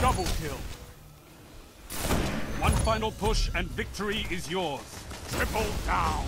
Double kill. One final push and victory is yours. Triple down.